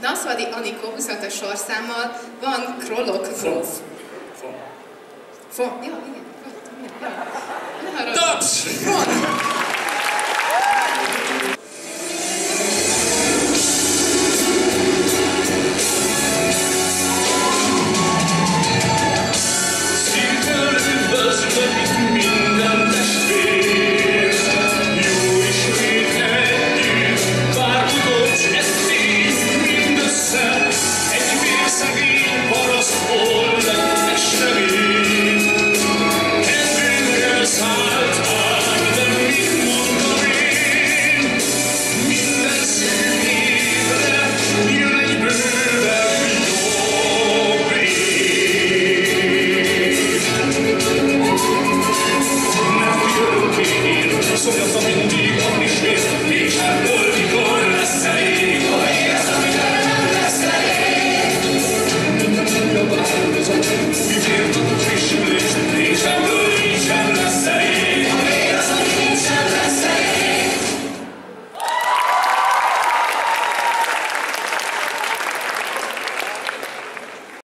Naszvadi Anikó 25-ös sorszámmal van Krolok Gróf. Fon. Fon. Ja, igen. Ja. Ne. Taps!